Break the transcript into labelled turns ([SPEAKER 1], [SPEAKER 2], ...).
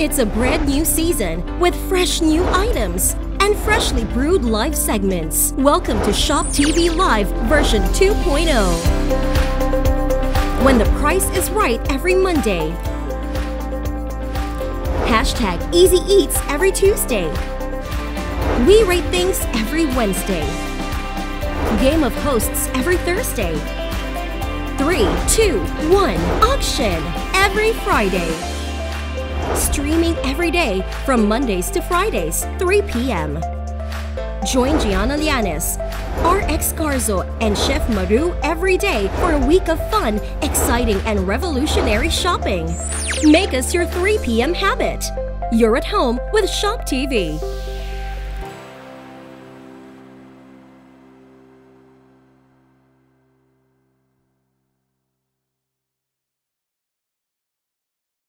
[SPEAKER 1] It's a brand new season with fresh new items and freshly brewed live segments. Welcome to Shop TV Live version 2.0. When the price is right every Monday. Hashtag Easy Eats every Tuesday. We rate things every Wednesday. Game of Hosts every Thursday. 3, 2, 1, auction every Friday. Streaming every day from Mondays to Fridays, 3 p.m. Join Gianna Llanes, RX Carzo, and Chef Maru every day for a week of fun, exciting, and revolutionary shopping. Make us your 3 p.m. habit. You're at home with Shop TV.